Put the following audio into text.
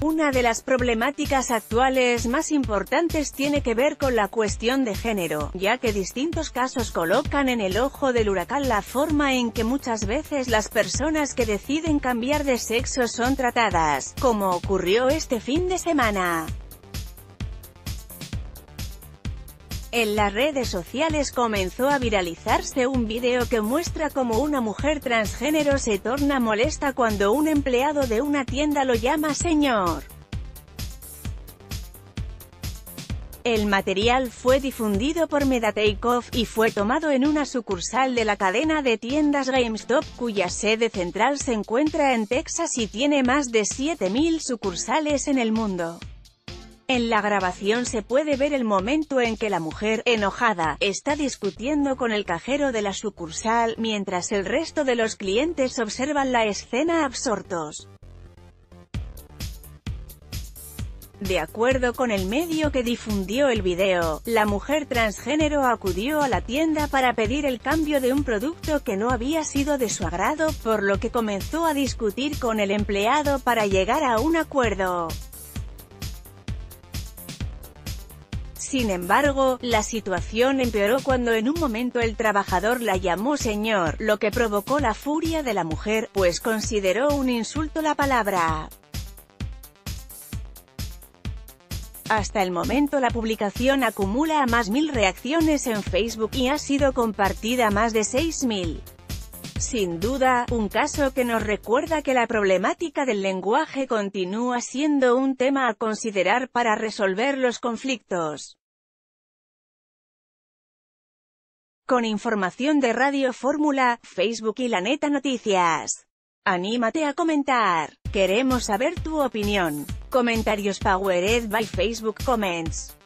Una de las problemáticas actuales más importantes tiene que ver con la cuestión de género, ya que distintos casos colocan en el ojo del huracán la forma en que muchas veces las personas que deciden cambiar de sexo son tratadas, como ocurrió este fin de semana. En las redes sociales comenzó a viralizarse un video que muestra cómo una mujer transgénero se torna molesta cuando un empleado de una tienda lo llama señor. El material fue difundido por Medatakeoff y fue tomado en una sucursal de la cadena de tiendas GameStop, cuya sede central se encuentra en Texas y tiene más de 7.000 sucursales en el mundo. En la grabación se puede ver el momento en que la mujer, enojada, está discutiendo con el cajero de la sucursal, mientras el resto de los clientes observan la escena absortos. De acuerdo con el medio que difundió el video, la mujer transgénero acudió a la tienda para pedir el cambio de un producto que no había sido de su agrado, por lo que comenzó a discutir con el empleado para llegar a un acuerdo. Sin embargo, la situación empeoró cuando en un momento el trabajador la llamó señor, lo que provocó la furia de la mujer, pues consideró un insulto la palabra. Hasta el momento la publicación acumula a más mil reacciones en Facebook y ha sido compartida más de 6.000. Sin duda, un caso que nos recuerda que la problemática del lenguaje continúa siendo un tema a considerar para resolver los conflictos. Con información de Radio Fórmula, Facebook y La Neta Noticias. Anímate a comentar. Queremos saber tu opinión. Comentarios powered by Facebook Comments.